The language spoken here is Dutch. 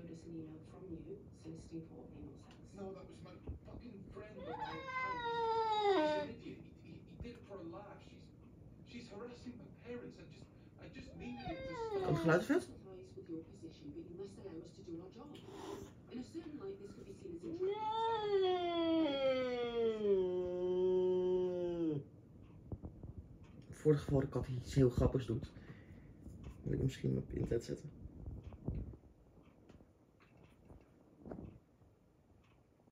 an email from you soliciting for payment terms. No, that was my fucking friend on my account. He's, an idiot. He, he, he did it for a laugh. She's she's harassing my parents. I just I just needed it to stop. Komt geluid vet? Advise with your position, but you must allow us to do our job. In a certain light, this could be seen as entrapment. Voor het geval dat ik altijd iets heel grappigs doet. Wil ik misschien op internet zetten.